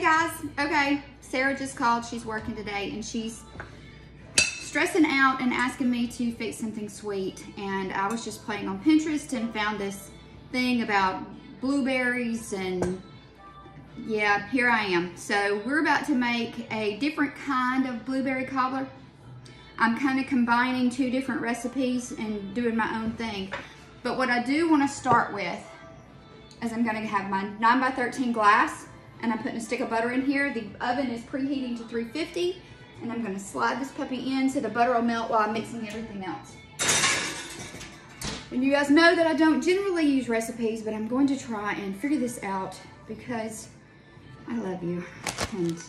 Guys, okay, Sarah just called, she's working today and she's stressing out and asking me to fix something sweet. And I was just playing on Pinterest and found this thing about blueberries and yeah, here I am. So we're about to make a different kind of blueberry cobbler. I'm kind of combining two different recipes and doing my own thing. But what I do want to start with is I'm going to have my 9 by 13 glass and I'm putting a stick of butter in here. The oven is preheating to 350 and I'm gonna slide this puppy in so the butter will melt while I'm mixing everything else. And you guys know that I don't generally use recipes, but I'm going to try and figure this out because I love you. And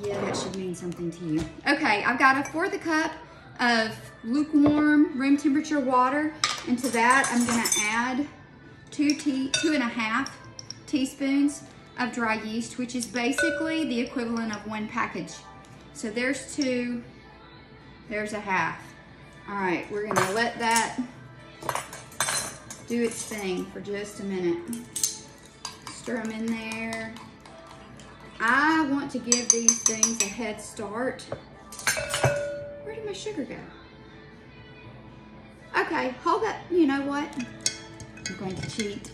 yeah, that should mean something to you. Okay, I've got a fourth a cup of lukewarm room temperature water. And to that, I'm gonna add two, tea, two and a half teaspoons of dry yeast, which is basically the equivalent of one package. So there's two, there's a half. All right, we're gonna let that do its thing for just a minute. Stir them in there. I want to give these things a head start. Where did my sugar go? Okay, hold up. you know what? I'm going to cheat.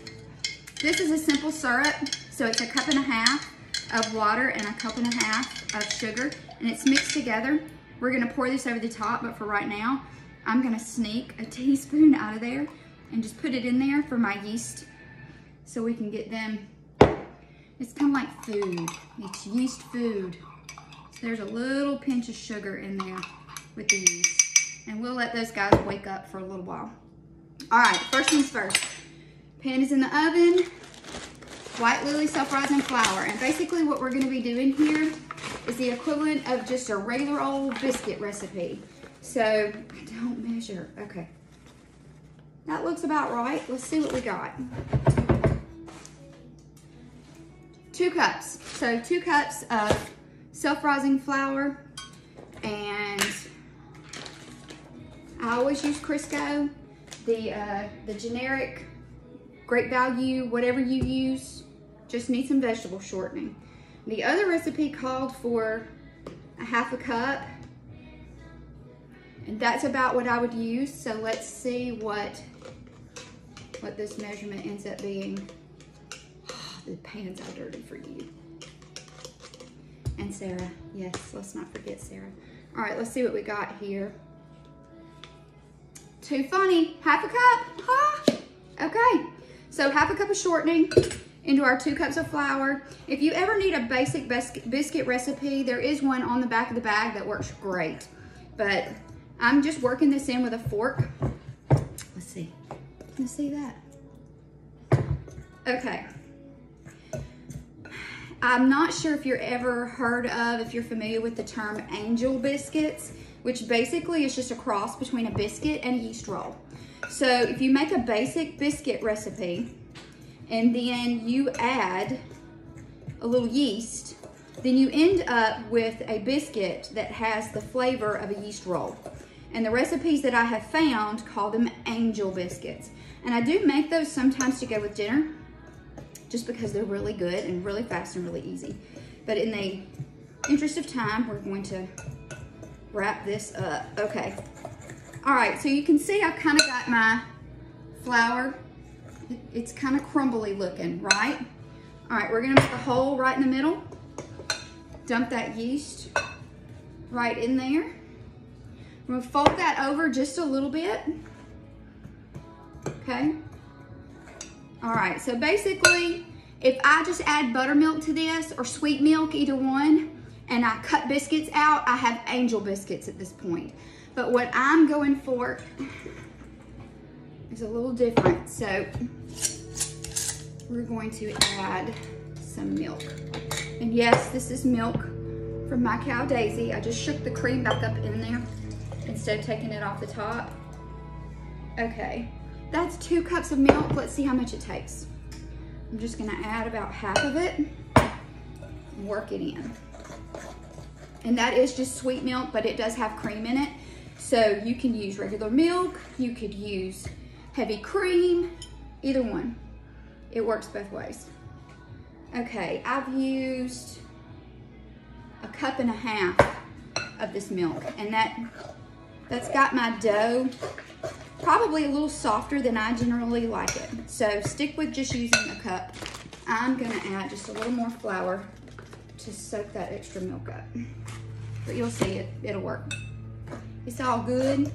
This is a simple syrup. So it's a cup and a half of water and a cup and a half of sugar and it's mixed together. We're gonna pour this over the top, but for right now, I'm gonna sneak a teaspoon out of there and just put it in there for my yeast so we can get them, it's kind of like food. It's yeast food. So there's a little pinch of sugar in there with the yeast. And we'll let those guys wake up for a little while. All right, first things first. Pan is in the oven. White Lily self-rising flour. And basically what we're gonna be doing here is the equivalent of just a regular old biscuit recipe. So, I don't measure, okay. That looks about right. Let's see what we got. Two cups. So two cups of self-rising flour and I always use Crisco, the, uh, the generic great value, whatever you use. Just need some vegetable shortening. The other recipe called for a half a cup. And that's about what I would use. So let's see what, what this measurement ends up being. Oh, the pan's all dirty for you. And Sarah, yes, let's not forget Sarah. All right, let's see what we got here. Too funny, half a cup, huh? Okay, so half a cup of shortening, into our two cups of flour. If you ever need a basic biscuit recipe, there is one on the back of the bag that works great. But I'm just working this in with a fork. Let's see. Let's see that. Okay. I'm not sure if you're ever heard of, if you're familiar with the term angel biscuits, which basically is just a cross between a biscuit and a yeast roll. So if you make a basic biscuit recipe, and then you add a little yeast, then you end up with a biscuit that has the flavor of a yeast roll. And the recipes that I have found call them angel biscuits. And I do make those sometimes to go with dinner, just because they're really good and really fast and really easy. But in the interest of time, we're going to wrap this up. Okay. All right, so you can see I've kind of got my flour it's kind of crumbly looking, right? All right, we're gonna make a hole right in the middle. Dump that yeast right in there. We're gonna fold that over just a little bit. Okay. All right, so basically, if I just add buttermilk to this or sweet milk, either one, and I cut biscuits out, I have angel biscuits at this point. But what I'm going for is a little different. So we're going to add some milk. And yes, this is milk from my cow Daisy. I just shook the cream back up in there instead of taking it off the top. Okay, that's two cups of milk. Let's see how much it takes. I'm just gonna add about half of it and work it in. And that is just sweet milk, but it does have cream in it. So you can use regular milk, you could use heavy cream, either one. It works both ways. Okay, I've used a cup and a half of this milk and that that's got my dough probably a little softer than I generally like it. So stick with just using a cup. I'm gonna add just a little more flour to soak that extra milk up. But you'll see it, it'll work. It's all good.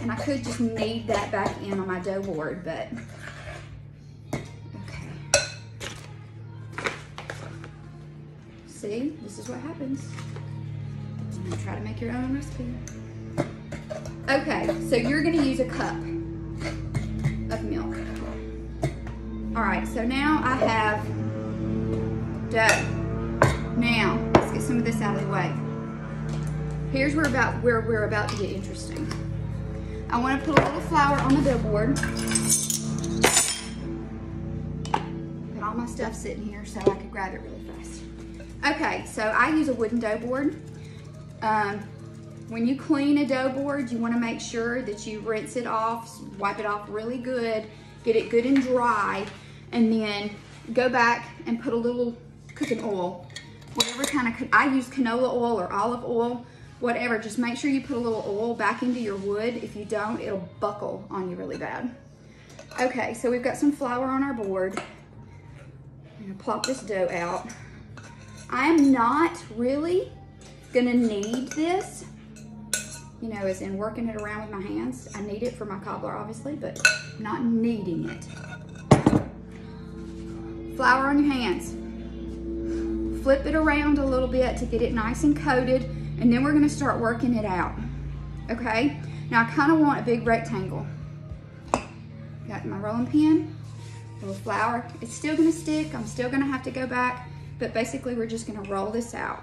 And I could just knead that back in on my dough board, but okay. See, this is what happens. Try to make your own recipe. Okay, so you're gonna use a cup of milk. All right, so now I have dough. Now, let's get some of this out of the way. Here's where about where we're about to get interesting. I want to put a little flour on the dough board. Got all my stuff sitting here so I could grab it really fast. Okay, so I use a wooden dough board. Um, when you clean a dough board, you want to make sure that you rinse it off, wipe it off really good, get it good and dry, and then go back and put a little cooking oil, whatever kind of, I use canola oil or olive oil, whatever. Just make sure you put a little oil back into your wood. If you don't, it'll buckle on you really bad. Okay, so we've got some flour on our board. I'm gonna plop this dough out. I'm not really gonna knead this you know, as in working it around with my hands. I need it for my cobbler, obviously, but not kneading it. Flour on your hands. Flip it around a little bit to get it nice and coated, and then we're gonna start working it out, okay? Now, I kinda want a big rectangle. Got my rolling pin, little flour. It's still gonna stick, I'm still gonna have to go back, but basically we're just gonna roll this out.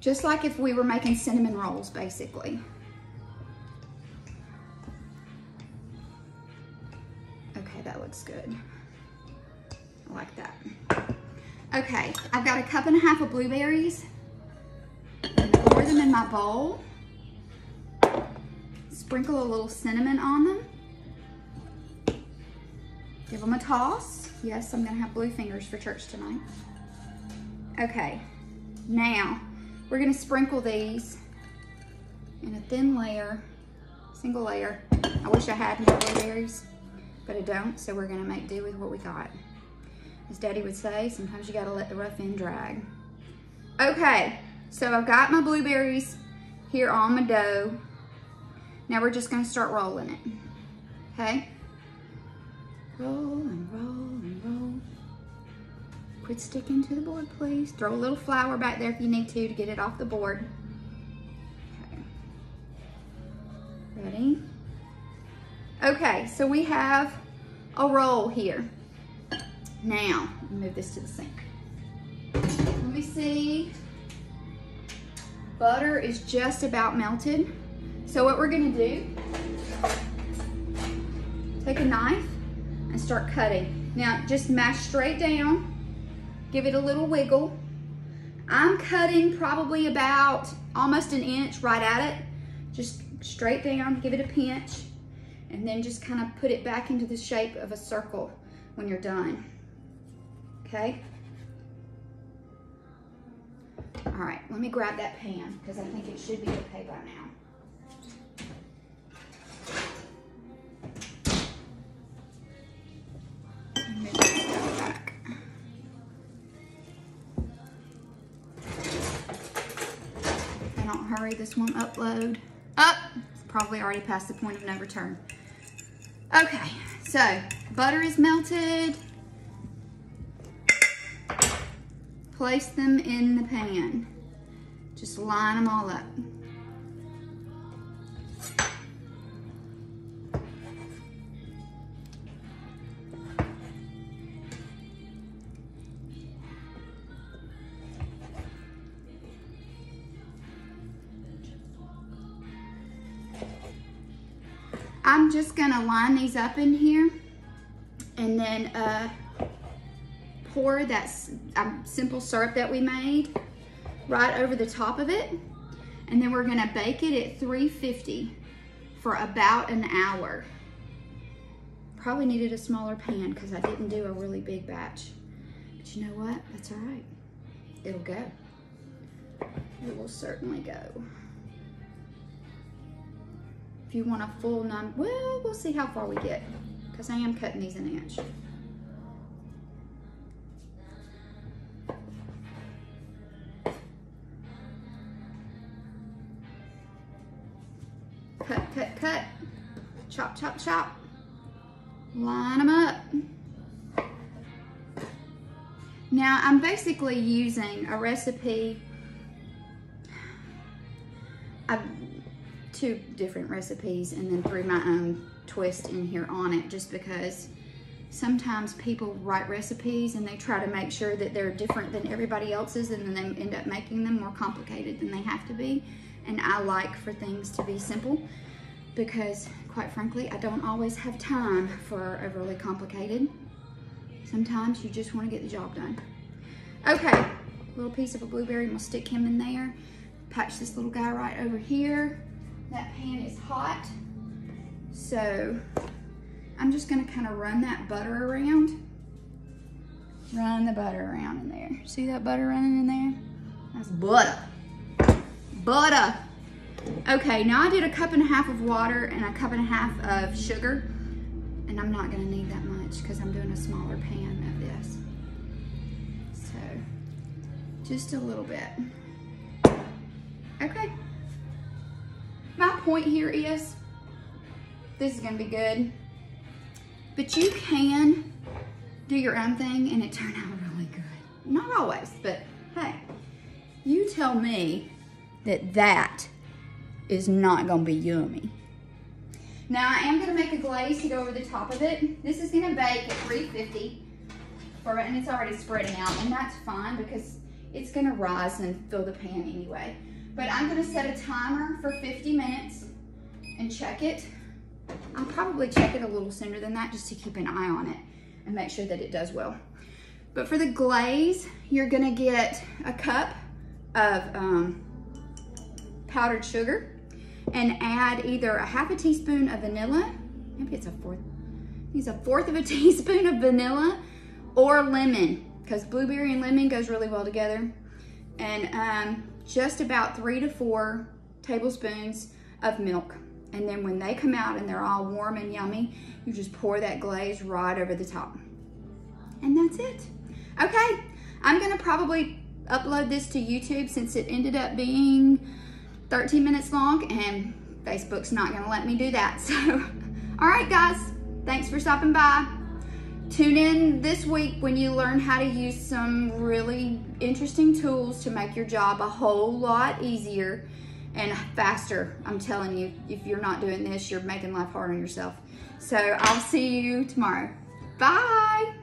Just like if we were making cinnamon rolls, basically. Okay, that looks good. I like that. Okay, I've got a cup and a half of blueberries. Them in my bowl. Sprinkle a little cinnamon on them. Give them a toss. Yes, I'm gonna have blue fingers for church tonight. Okay, now we're gonna sprinkle these in a thin layer, single layer. I wish I had more blueberries, but I don't, so we're gonna make do with what we got. As Daddy would say, sometimes you gotta let the rough end drag. Okay, so I've got my blueberries here on my dough. Now we're just gonna start rolling it, okay? Roll and roll and roll. Quit sticking to the board, please. Throw a little flour back there if you need to to get it off the board. Okay. Ready? Okay, so we have a roll here. Now, move this to the sink. Let me see. Butter is just about melted. So what we're gonna do, take a knife and start cutting. Now, just mash straight down give it a little wiggle. I'm cutting probably about almost an inch right at it. Just straight down, give it a pinch, and then just kind of put it back into the shape of a circle when you're done. Okay? All right, let me grab that pan because I think it should be okay by now. I don't hurry, this won't upload. Up, oh, probably already past the point of no return. Okay, so butter is melted. Place them in the pan. Just line them all up. I'm just gonna line these up in here and then uh, pour that um, simple syrup that we made right over the top of it. And then we're gonna bake it at 350 for about an hour. Probably needed a smaller pan because I didn't do a really big batch. But you know what? That's all right. It'll go. It will certainly go. If you want a full nine, well, we'll see how far we get because I am cutting these an inch. Cut, cut, cut. Chop, chop, chop. Line them up. Now I'm basically using a recipe. I've two different recipes and then threw my own twist in here on it just because sometimes people write recipes and they try to make sure that they're different than everybody else's and then they end up making them more complicated than they have to be. And I like for things to be simple because quite frankly, I don't always have time for overly complicated. Sometimes you just want to get the job done. Okay, little piece of a blueberry, we'll stick him in there. Patch this little guy right over here. That pan is hot. So I'm just gonna kind of run that butter around. Run the butter around in there. See that butter running in there? That's butter. Butter. Okay, now I did a cup and a half of water and a cup and a half of sugar. And I'm not gonna need that much because I'm doing a smaller pan of this. So, just a little bit. Okay. My point here is, this is gonna be good, but you can do your own thing and it turned out really good. Not always, but hey, you tell me that that is not gonna be yummy. Now I am gonna make a glaze to go over the top of it. This is gonna bake at 350 for, and it's already spreading out and that's fine because it's gonna rise and fill the pan anyway. But I'm gonna set a timer for 50 minutes and check it. I'll probably check it a little sooner than that just to keep an eye on it and make sure that it does well. But for the glaze, you're gonna get a cup of um, powdered sugar and add either a half a teaspoon of vanilla, maybe it's a fourth, it's a fourth of a teaspoon of vanilla or lemon because blueberry and lemon goes really well together. And um, just about three to four tablespoons of milk. And then when they come out and they're all warm and yummy, you just pour that glaze right over the top. And that's it. Okay, I'm gonna probably upload this to YouTube since it ended up being 13 minutes long and Facebook's not gonna let me do that. So, all right guys, thanks for stopping by. Tune in this week when you learn how to use some really interesting tools to make your job a whole lot easier and faster. I'm telling you, if you're not doing this, you're making life hard on yourself. So I'll see you tomorrow. Bye.